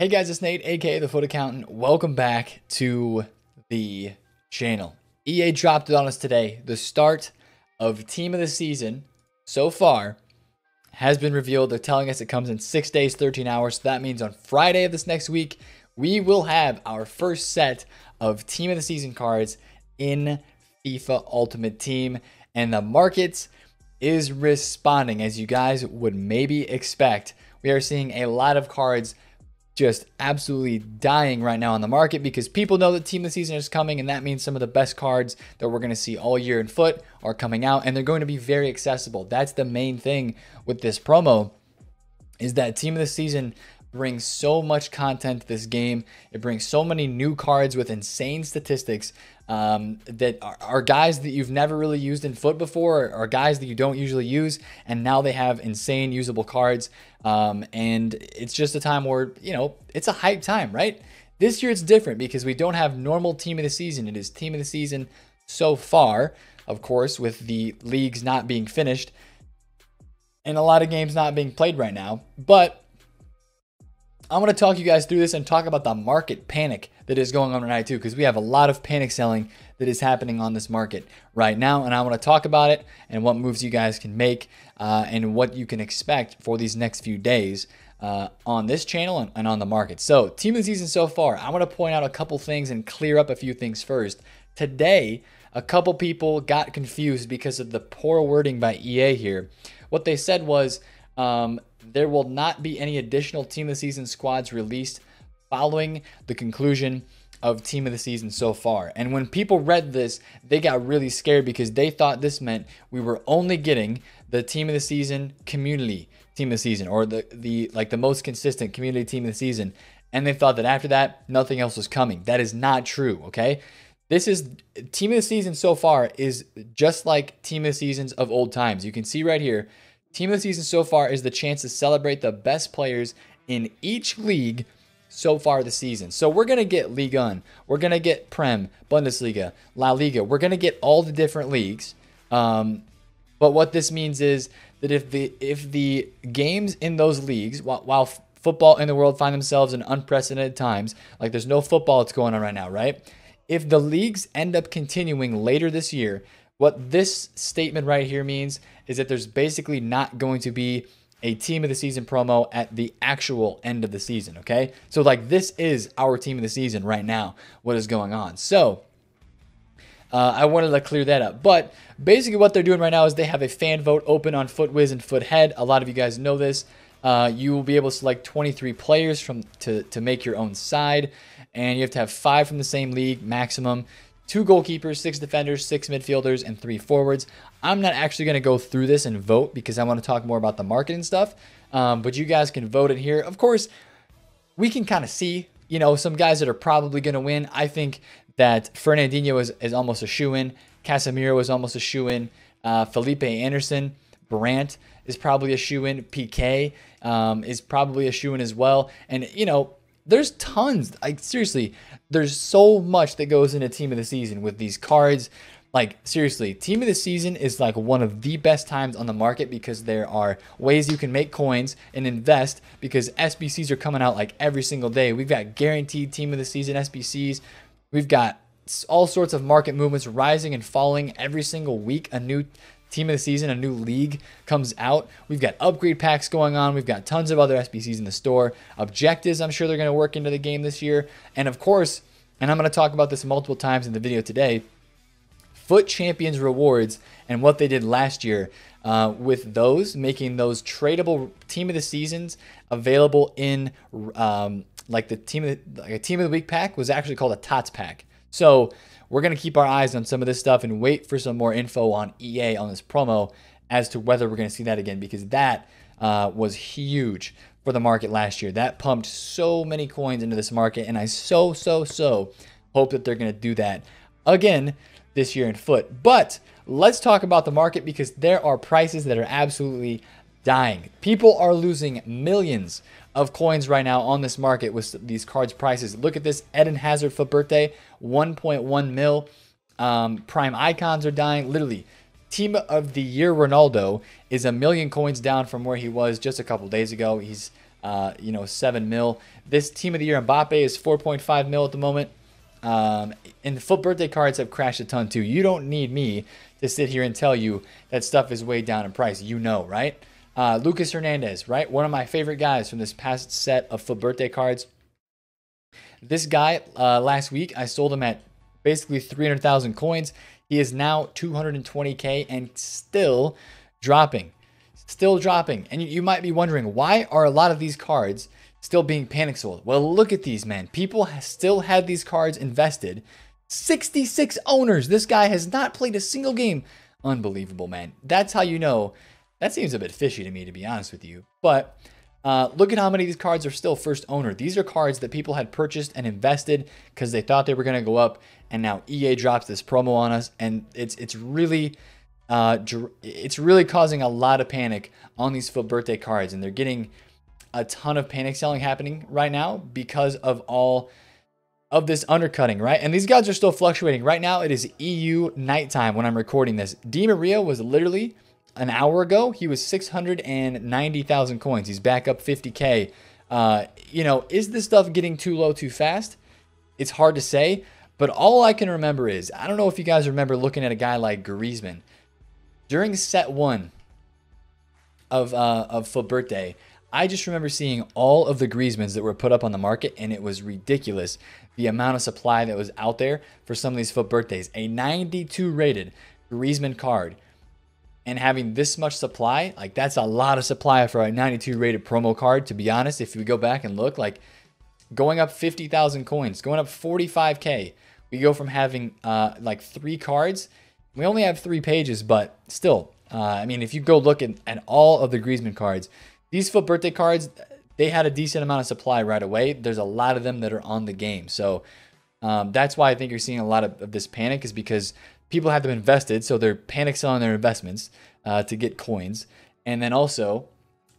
Hey guys, it's Nate, aka the FUT Accountant. Welcome back to the channel. EA dropped it on us today. The start of Team of the Season so far has been revealed. They're telling us it comes in six days, 13 hours. So that means on Friday of this next week, we will have our first set of Team of the Season cards in FIFA Ultimate Team. And the market is responding as you guys would maybe expect. We are seeing a lot of cards just absolutely dying right now on the market because people know that team of the season is coming and that means some of the best cards that we're going to see all year in FUT are coming out and they're going to be very accessible. That's the main thing with this promo is that team of the season brings so much content to this game. It brings so many new cards with insane statistics um, that are, are, guys that you've never really used in FUT before, or, or, guys that you don't usually use, and now they have insane usable cards. Um, and it's just a time where, you know, it's a hype time, right? This year it's different because we don't have normal team of the season. It is team of the season so far, of course, with the leagues not being finished and a lot of games not being played right now. But I'm going to talk you guys through this and talk about the market panic that is going on right now too, because we have a lot of panic selling that is happening on this market right now. And I want to talk about it and what moves you guys can make uh, and what you can expect for these next few days uh, on this channel and, and on the market. So team of the season so far, I want to point out a couple things and clear up a few things first. Today, a couple people got confused because of the poor wording by EA here. What they said was, um, there will not be any additional Team of the Season squads released following the conclusion of Team of the Season so far. And when people read this, they got really scared because they thought this meant we were only getting the Team of the Season community Team of the Season or the, the like the most consistent community Team of the Season. And they thought that after that, nothing else was coming. That is not true, okay? This is Team of the Season so far is just like Team of the Seasons of old times. You can see right here, Team of the season so far is the chance to celebrate the best players in each league so far this season. So we're going to get Ligue 1, we're going to get Prem, Bundesliga, La Liga. We're going to get all the different leagues. Um, but what this means is that if the if the games in those leagues, while, while football in the world find themselves in unprecedented times, like there's no football that's going on right now, right? If the leagues end up continuing later this year, what this statement right here means is that there's basically not going to be a team of the season promo at the actual end of the season, okay? So, like, this is our team of the season right now, what is going on. So, uh, I wanted to clear that up. But basically, what they're doing right now is they have a fan vote open on FUTWIZ and FUTHEAD. A lot of you guys know this. Uh, you will be able to select 23 players from to, to make your own side, and you have to have five from the same league maximum two goalkeepers, six defenders, six midfielders, and three forwards. I'm not actually going to go through this and vote because I want to talk more about the market and stuff. Um, but you guys can vote in here. Of course, we can kind of see, you know, some guys that are probably going to win. I think that Fernandinho is, is almost a shoe in. Casemiro is almost a shoe in. Uh, Felipe Anderson, Brandt is probably a shoe in. PK um, is probably a shoe in as well. And, you know, there's tons. Like seriously, there's so much that goes into team of the season with these cards. Like seriously, team of the season is like one of the best times on the market because there are ways you can make coins and invest because SBCs are coming out like every single day. We've got guaranteed team of the season SBCs. We've got all sorts of market movements rising and falling every single week. A new team of the season, a new league comes out. We've got upgrade packs going on. We've got tons of other SBCs in the store. Objectives, I'm sure they're going to work into the game this year. And of course, and I'm going to talk about this multiple times in the video today, FUT Champions rewards and what they did last year uh, with those, making those tradable team of the seasons available in um, like the team of the, like a team of the week pack was actually called a TOTS pack. So we're going to keep our eyes on some of this stuff and wait for some more info on EA on this promo as to whether we're going to see that again because that uh, was huge for the market last year. That pumped so many coins into this market, and I so, so, so hope that they're going to do that again this year in FUT. But let's talk about the market because there are prices that are absolutely dying. People are losing millions of coins right now on this market with these cards prices. Look at this Eden Hazard FUT birthday, 1.1 mil. Um, prime icons are dying. Literally, team of the year Ronaldo is a million coins down from where he was just a couple days ago. He's uh, you know, seven mil. This team of the year Mbappe is 4.5 mil at the moment. Um, and the FUT birthday cards have crashed a ton too. You don't need me to sit here and tell you that stuff is way down in price. You know, right? Uh, Lucas Hernandez, right? One of my favorite guys from this past set of FUT birthday cards. This guy, uh, last week, I sold him at basically 300,000 coins. He is now 220K and still dropping. Still dropping. And you, you might be wondering, why are a lot of these cards still being panic sold? Well, look at these, man. People still had these cards invested. 66 owners. This guy has not played a single game. Unbelievable, man. That's how you know. That seems a bit fishy to me, to be honest with you. But uh, look at how many of these cards are still first owner. These are cards that people had purchased and invested because they thought they were going to go up, and now EA drops this promo on us, and it's it's really uh, it's really causing a lot of panic on these FUT birthday cards, and they're getting a ton of panic selling happening right now because of all of this undercutting, right? And these guys are still fluctuating. Right now, it is EU nighttime when I'm recording this. Di Maria was literally an hour ago, he was 690,000 coins. He's back up 50K. Uh, you know, is this stuff getting too low too fast? It's hard to say, but all I can remember is I don't know if you guys remember looking at a guy like Griezmann during set one of uh, of birthday. I just remember seeing all of the Griezmanns that were put up on the market, and it was ridiculous the amount of supply that was out there for some of these FUT birthdays. A 92 rated Griezmann card and having this much supply, like that's a lot of supply for a 92 rated promo card. To be honest, if we go back and look, like going up 50,000 coins, going up 45k, we go from having uh, like three cards. We only have three pages, but still, uh, I mean, if you go look at, at all of the Griezmann cards, these FUT birthday cards, they had a decent amount of supply right away. There's a lot of them that are on the game, so um, that's why I think you're seeing a lot of, of this panic is because people have them invested, so they're panic selling their investments uh, to get coins. And then also,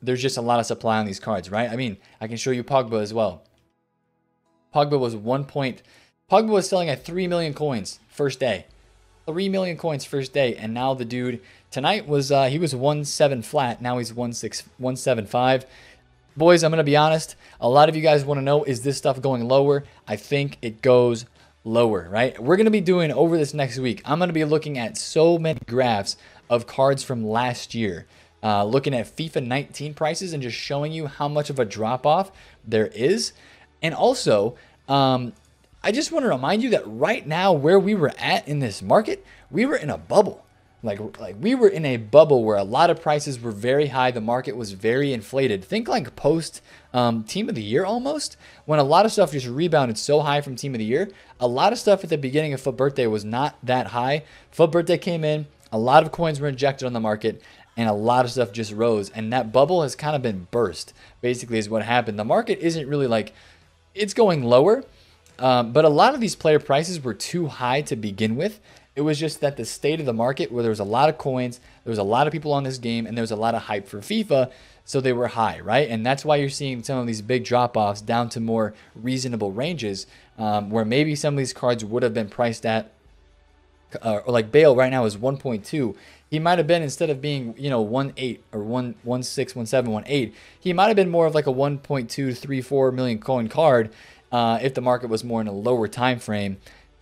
there's just a lot of supply on these cards, right? I mean, I can show you Pogba as well. Pogba was one point. Pogba was selling at three million coins first day, three million coins first day, and now the dude tonight was uh, he was one seven flat. Now he's one six one seven five. Boys, I'm gonna be honest. A lot of you guys want to know is this stuff going lower? I think it goes lower, right? We're going to be doing over this next week. I'm going to be looking at so many graphs of cards from last year, uh, looking at FIFA 19 prices and just showing you how much of a drop off there is. And also, um, I just want to remind you that right now, where we were at in this market, we were in a bubble. Like, like we were in a bubble where a lot of prices were very high. The market was very inflated. Think like post um, team of the year almost, when a lot of stuff just rebounded so high from team of the year. A lot of stuff at the beginning of FUT Birthday was not that high. FUT Birthday came in, a lot of coins were injected on the market, and a lot of stuff just rose. And that bubble has kind of been burst, basically, is what happened. The market isn't really like it's going lower. Um, but a lot of these player prices were too high to begin with. It was just that the state of the market, where there was a lot of coins, there was a lot of people on this game, and there was a lot of hype for FIFA, so they were high, right? And that's why you're seeing some of these big drop offs down to more reasonable ranges, um, where maybe some of these cards would have been priced at, uh, or like Bale right now is 1.2. He might have been instead of being you know 1.8 or 1 1.6, 1.7, 1.8, he might have been more of like a 1.2, 3, 4 million coin card uh, if the market was more in a lower time frame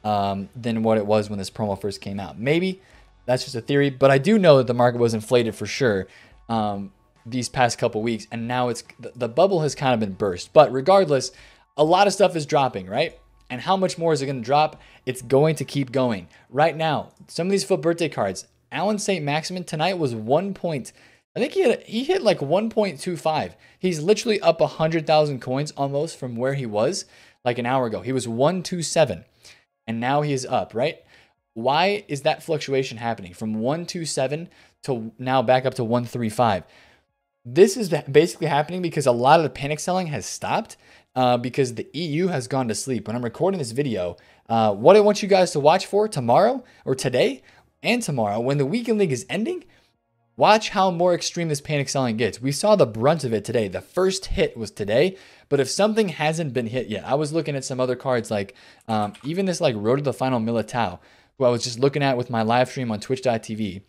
um, than what it was when this promo first came out. Maybe that's just a theory, but I do know that the market was inflated for sure um, these past couple weeks, and now it's the bubble has kind of been burst. But regardless, a lot of stuff is dropping, right? And how much more is it going to drop? It's going to keep going. Right now, some of these FUT birthday cards, Alan Saint-Maximin tonight was one point. I think he had, he hit like 1.25. He's literally up 100,000 coins almost from where he was like an hour ago. He was 127 and now he is up, right? Why is that fluctuation happening from 127 to now back up to 135? This is basically happening because a lot of the panic selling has stopped uh, because the EU has gone to sleep. When I'm recording this video, uh, what I want you guys to watch for tomorrow or today and tomorrow when the weekend league is ending, watch how more extreme this panic selling gets. We saw the brunt of it today. The first hit was today. But if something hasn't been hit yet, I was looking at some other cards like um, even this like Road to the Final Militao, who I was just looking at with my live stream on twitch.tv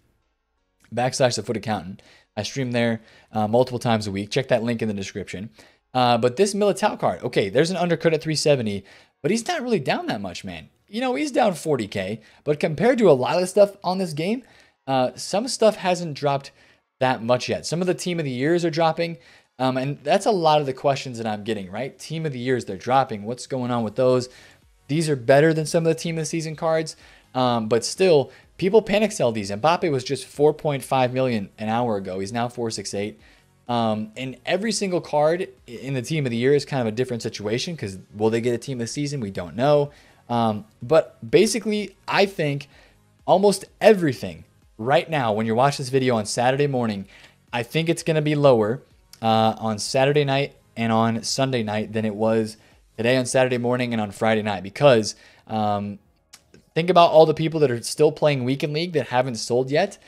backslash the FUT accountant. I stream there uh, multiple times a week. Check that link in the description. Uh, but this Militao card, okay, there's an undercut at 370, but he's not really down that much, man. You know, he's down 40k, but compared to a lot of stuff on this game, uh, some stuff hasn't dropped that much yet. Some of the team of the years are dropping. Um, and that's a lot of the questions that I'm getting, right? Team of the years, they're dropping. What's going on with those? These are better than some of the team of the season cards. Um, but still, people panic sell these. Mbappe was just 4.5 million an hour ago. He's now 468. Um, and every single card in the team of the year is kind of a different situation because will they get a team of the season? We don't know. Um, but basically, I think almost everything right now, when you're watching this video on Saturday morning, I think it's going to be lower uh, on Saturday night and on Sunday night than it was today on Saturday morning and on Friday night because um, think about all the people that are still playing weekend league that haven't sold yet.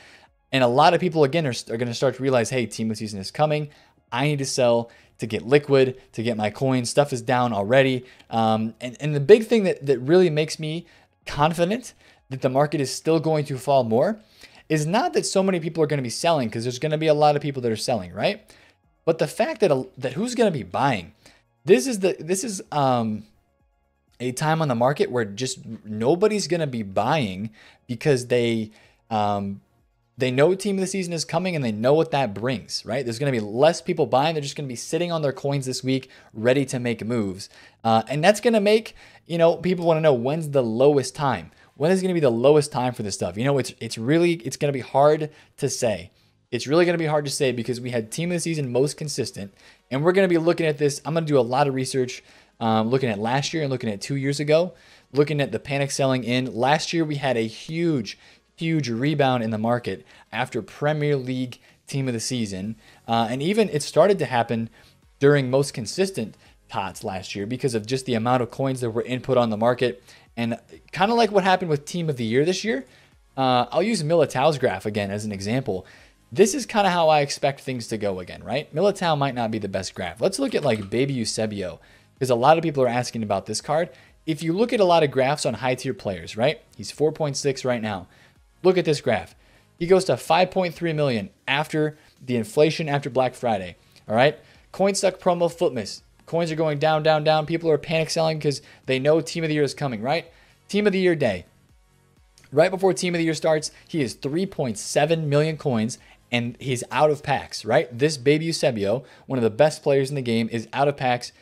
And a lot of people, again, are, are going to start to realize, hey, team of season is coming. I need to sell to get liquid, to get my coins. Stuff is down already. Um, and, and the big thing that, that really makes me confident that the market is still going to fall more is not that so many people are going to be selling because there's going to be a lot of people that are selling, right? But the fact that that who's going to be buying, this is the this is um a time on the market where just nobody's going to be buying because they um they know team of the season is coming and they know what that brings, right? There's going to be less people buying. They're just going to be sitting on their coins this week, ready to make moves. Uh, and that's going to make, you know, people want to know when's the lowest time. When is going to be the lowest time for this stuff? You know, it's it's really it's going to be hard to say. It's really going to be hard to say because we had team of the season most consistent, and we're going to be looking at this. I'm going to do a lot of research, um, looking at last year and looking at two years ago, looking at the panic selling in. Last year we had a huge, huge rebound in the market after Premier League team of the season, uh, and even it started to happen during most consistent tots last year because of just the amount of coins that were input on the market, and kind of like what happened with team of the year this year. Uh, I'll use Militao's graph again as an example this is kind of how I expect things to go again, right? Militao might not be the best graph. Let's look at like Baby Eusebio, because a lot of people are asking about this card. If you look at a lot of graphs on high tier players, right? He's 4.6 right now. Look at this graph. He goes to 5.3 million after the inflation after Black Friday. All right. Coinstuck promo FUTmas. Coins are going down, down, down. People are panic selling because they know team of the year is coming, right? Team of the year day. Right before team of the year starts, he is 3.7 million coins and he's out of packs, right? This baby Eusebio, one of the best players in the game, is out of packs,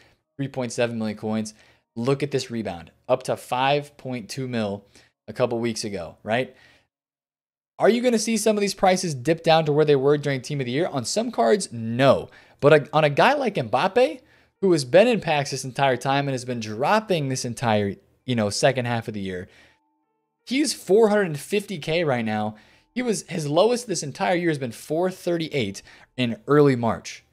3.7 million coins. Look at this rebound, up to 5.2 mil a couple weeks ago, right? Are you going to see some of these prices dip down to where they were during Team of the Year? On some cards, no. But on a guy like Mbappe, who has been in packs this entire time and has been dropping this entire, you know, second half of the year, he's 450k right now he was his lowest this entire year has been 438 in early March.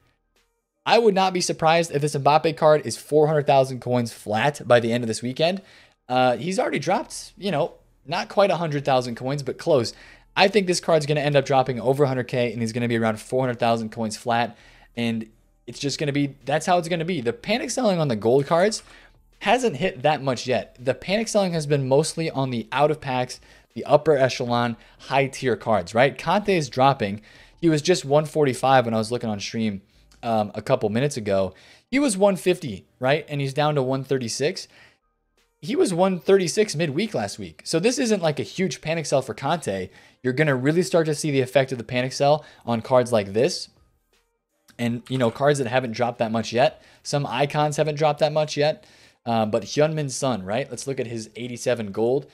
I would not be surprised if this Mbappe card is 400,000 coins flat by the end of this weekend. Uh, he's already dropped, you know, not quite 100,000 coins, but close. I think this card's going to end up dropping over 100k and he's going to be around 400,000 coins flat. And it's just going to be, that's how it's going to be. The panic selling on the gold cards hasn't hit that much yet. The panic selling has been mostly on the out of packs, the upper echelon, high tier cards, right? Kanté is dropping. He was just 145 when I was looking on stream um, a couple minutes ago. He was 150, right? And he's down to 136. He was 136 midweek last week. So this isn't like a huge panic sell for Kanté. You're going to really start to see the effect of the panic sell on cards like this. And, you know, cards that haven't dropped that much yet. Some icons haven't dropped that much yet. Uh, but Heung-min Son, right? Let's look at his 87 gold.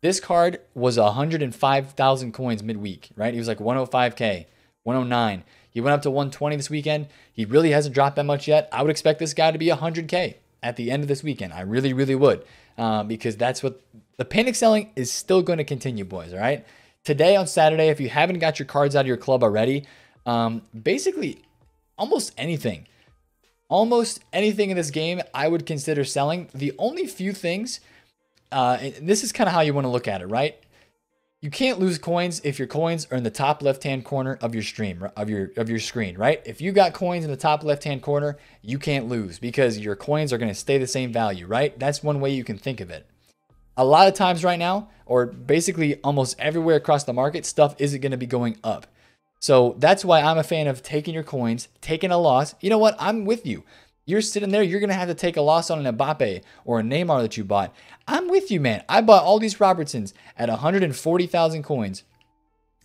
This card was 105,000 coins midweek, right? He was like 105K, 109. He went up to 120 this weekend. He really hasn't dropped that much yet. I would expect this guy to be 100K at the end of this weekend. I really, really would. Uh, because that's what the panic selling is still going to continue, boys. All right. Today on Saturday, if you haven't got your cards out of your club already, um, basically almost anything, almost anything in this game, I would consider selling. The only few things uh, this is kind of how you want to look at it, right? You can't lose coins if your coins are in the top left-hand corner of your stream of your of your screen, right? If you got coins in the top left-hand corner, you can't lose because your coins are going to stay the same value, right? That's one way you can think of it. A lot of times right now, or basically almost everywhere across the market, stuff isn't going to be going up. So that's why I'm a fan of taking your coins, taking a loss. You know what? I'm with you you're sitting there, you're going to have to take a loss on an Mbappe or a Neymar that you bought. I'm with you, man. I bought all these Robertsons at 140,000 coins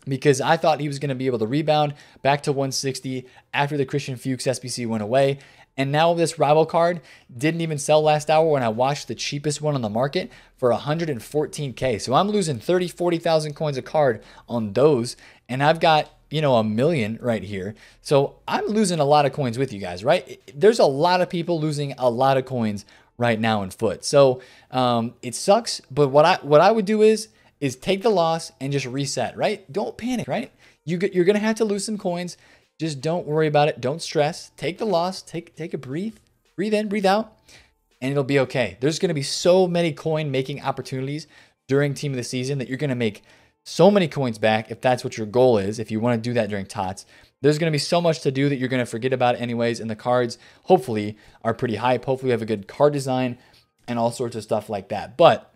because I thought he was going to be able to rebound back to 160 after the Christian Fuchs SBC went away. And now this rival card didn't even sell last hour when I watched the cheapest one on the market for 114k. So I'm losing 30, 40,000 coins a card on those. And I've got, you know, a million right here. So I'm losing a lot of coins with you guys, right? There's a lot of people losing a lot of coins right now in FUT. So um, it sucks. But what I what I would do is is take the loss and just reset, right? Don't panic, right? You get, you're gonna have to lose some coins. Just don't worry about it. Don't stress. Take the loss. Take take a breathe. Breathe in, breathe out, and it'll be okay. There's to be so many coin making opportunities during team of the season that you're to make so many coins back if that's what your goal is. If you want to do that during tots, there's going to be so much to do that you're going to forget about anyways. And the cards hopefully are pretty hype. Hopefully, you have a good card design and all sorts of stuff like that. But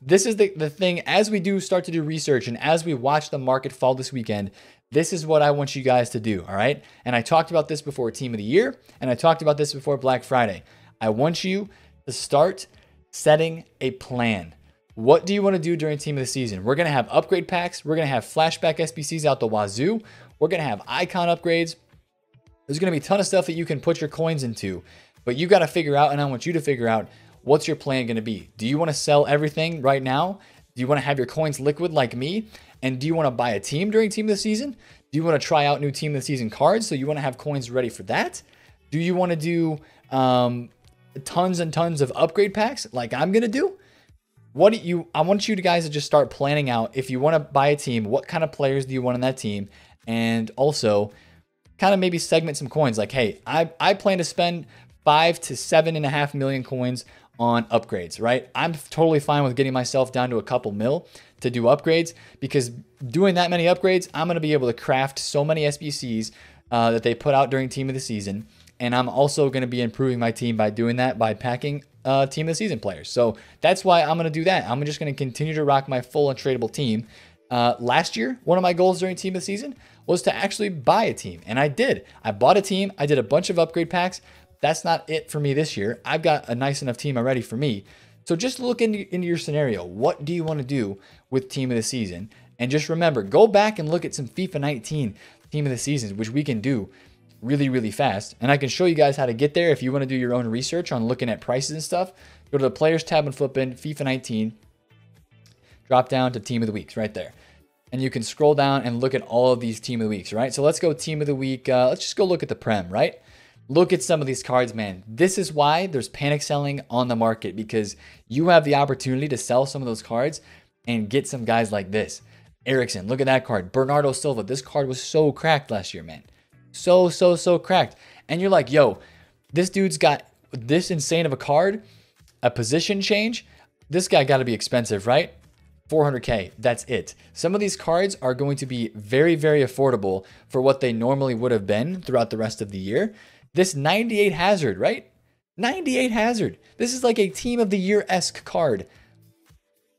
this is the, the thing as we do start to do research and as we watch the market fall this weekend this is what I want you guys to do, all right? And I talked about this before Team of the Year, and I talked about this before Black Friday. I want you to start setting a plan. What do you want to do during Team of the Season? We're going to have upgrade packs. We're going to have flashback SBCs out the wazoo. We're going to have icon upgrades. There's going to be a ton of stuff that you can put your coins into, but you got to figure out, and I want you to figure out what's your plan going to be. Do you want to sell everything right now? Do you want to have your coins liquid like me? And do you want to buy a team during team of the season? Do you want to try out new team of the season cards? So you want to have coins ready for that? Do you want to do um, tons and tons of upgrade packs like I'm gonna do? What do you? I want you guys to just start planning out if you want to buy a team. What kind of players do you want on that team? And also, kind of maybe segment some coins. Like, hey, I I plan to spend five to seven and a half million coins on upgrades, right? I'm totally fine with getting myself down to a couple mil to do upgrades because doing that many upgrades, I'm going to be able to craft so many SBCs uh, that they put out during team of the season. And I'm also going to be improving my team by doing that by packing uh, team of the season players. So that's why I'm going to do that. I'm just going to continue to rock my full and tradable team. Uh, last year, one of my goals during team of the season was to actually buy a team. And I did. I bought a team. I did a bunch of upgrade packs. That's not it for me this year. I've got a nice enough team already for me. So just look into, into your scenario. What do you want to do with team of the season? And just remember, go back and look at some FIFA 19 team of the seasons, which we can do really, really fast. And I can show you guys how to get there if you want to do your own research on looking at prices and stuff. Go to the players tab and flip in FIFA 19, drop down to team of the weeks right there. And you can scroll down and look at all of these team of the weeks, right? So let's go team of the week. Uh, let's just go look at the Prem, right? look at some of these cards, man. This is why there's panic selling on the market because you have the opportunity to sell some of those cards and get some guys like this. Eriksen, look at that card. Bernardo Silva, this card was so cracked last year, man. So, so, so cracked. And you're like, yo, this dude's got this insane of a card, a position change. This guy got to be expensive, right? 400k, that's it. Some of these cards are going to be very, very affordable for what they normally would have been throughout the rest of the year. This 98 Hazard, right? 98 Hazard. This is like a team of the year esque card.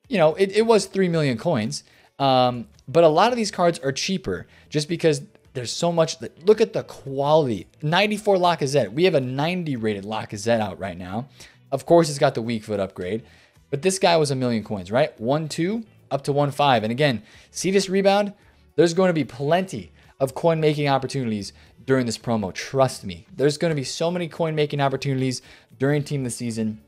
You know, it, it was 3 million coins. Um, but a lot of these cards are cheaper just because there's so much. That, look at the quality. 94 Lacazette. We have a 90 rated Lacazette out right now. Of course, it's got the weak foot upgrade. But this guy was a million coins, right? 1 2 up to 1 5. And again, see this rebound? There's going to be plenty of coin making opportunities during this promo. Trust me, there's going to be so many coin making opportunities during team the season.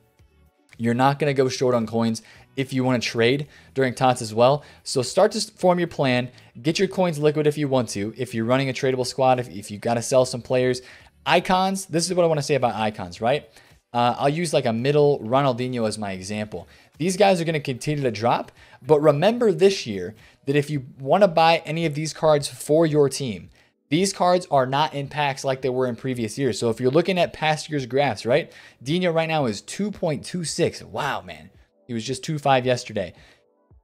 You're not going to go short on coins if you want to trade during tots as well. So start to form your plan. Get your coins liquid if you want to. If you're running a tradable squad, if, if you got to sell some players, icons. This is what I want to say about icons, right? Uh, I'll use like a middle Ronaldinho as my example. These guys are going to continue to drop, but remember this year that if you want to buy any of these cards for your team, these cards are not in packs like they were in previous years. So if you're looking at past year's graphs, right? Dino right now is 2.26. Wow, man. He was just 2.5 yesterday.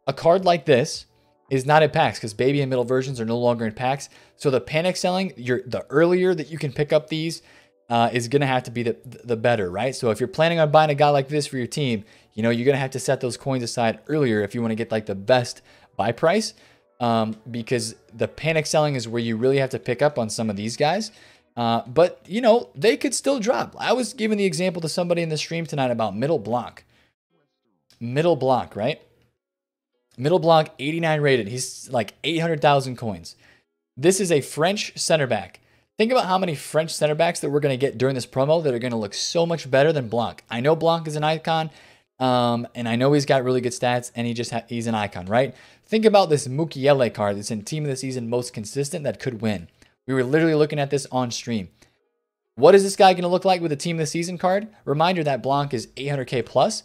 A card like this is not in packs because baby and middle versions are no longer in packs. So the panic selling, you're, the earlier that you can pick up these uh, is going to have to be the, the better, right? So if you're planning on buying a guy like this for your team, you know, you're going to have to set those coins aside earlier if you want to get like the best buy price um, because the panic selling is where you really have to pick up on some of these guys. Uh, but, you know, they could still drop. I was giving the example to somebody in the stream tonight about middle Blanc. Middle Blanc, right? Middle Blanc, 89 rated. He's like 800,000 coins. This is a French center back. Think about how many French center backs that we're going to get during this promo that are going to look so much better than Blanc. I know Blanc is an icon, um, and I know he's got really good stats, and he just he's an icon, right? Think about this Mukiele card that's in Team of the Season most consistent that could win. We were literally looking at this on stream. What is this guy going to look like with a Team of the Season card? Reminder that Blanc is 800k plus.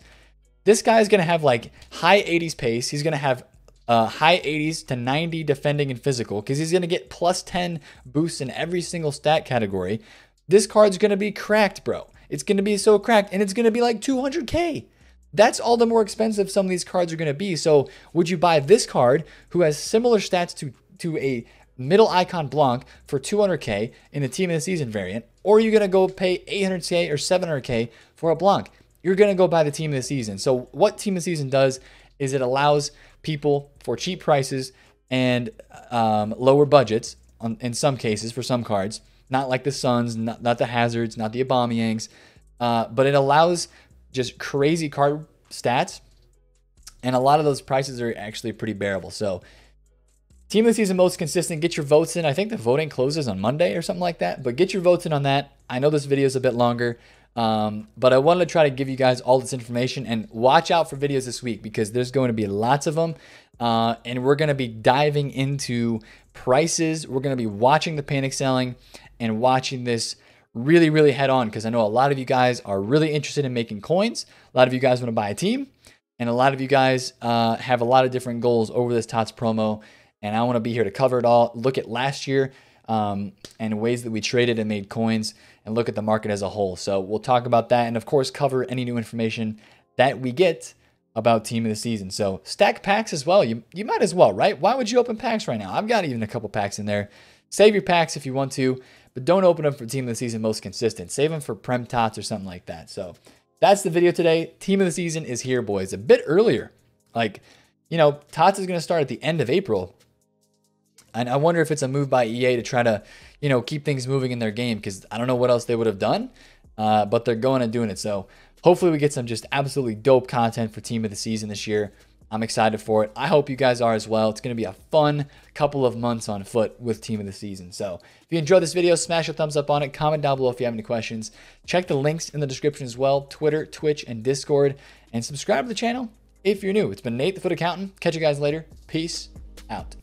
This guy is going to have like high 80s pace. He's going to have uh, high 80s to 90 defending and physical because he's going to get plus 10 boosts in every single stat category. This card's going to be cracked, bro. It's going to be so cracked and it's going to be like 200k. That's all the more expensive some of these cards are going to be. So, would you buy this card who has similar stats to to a middle icon Blanc for 200k in the team of the season variant, or are you going to go pay 800k or 700k for a Blanc? You're going to go buy the team of the season. So, what team of the season does is it allows people for cheap prices and um, lower budgets on, in some cases for some cards, not like the Sons, not, not the Hazards, not the Aubameyangs, uh, but it allows just crazy card stats. And a lot of those prices are actually pretty bearable. So, team of the season most consistent, get your votes in. I think the voting closes on Monday or something like that, but get your votes in on that. I know this video is a bit longer. Um, but I wanted to try to give you guys all this information and watch out for videos this week because there's going to be lots of them. Uh, and we're going to be diving into prices. We're going to be watching the panic selling and watching this really, really head on because I know a lot of you guys are really interested in making coins. A lot of you guys want to buy a team. And a lot of you guys uh, have a lot of different goals over this TOTS promo. And I want to be here to cover it all. Look at last year um, and ways that we traded and made coins and look at the market as a whole. So we'll talk about that and, of course, cover any new information that we get about team of the season. So stack packs as well. You, you might as well, right? Why would you open packs right now? I've got even a couple packs in there. Save your packs if you want to, but don't open them for team of the season most consistent. Save them for Prem Tots or something like that. So that's the video today. Team of the season is here, boys. A bit earlier. Like, you know, Tots is going to start at the end of April. And I wonder if it's a move by EA to try to, you know, keep things moving in their game because I don't know what else they would have done, uh, but they're going and doing it. So hopefully we get some just absolutely dope content for Team of the Season this year. I'm excited for it. I hope you guys are as well. It's going to be a fun couple of months on FUT with Team of the Season. So if you enjoyed this video, smash a thumbs up on it. Comment down below if you have any questions. Check the links in the description as well Twitter, Twitch, and Discord. And subscribe to the channel if you're new. It's been Nate, the FUT Accountant. Catch you guys later. Peace out.